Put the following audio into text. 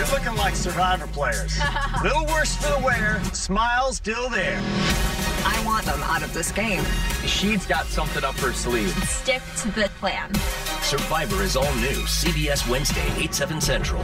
You're looking like Survivor players. Little worse for the wear, Smiles still there. I want them out of this game. She's got something up her sleeve. Stick to the plan. Survivor is all new. CBS Wednesday, 8, 7 Central.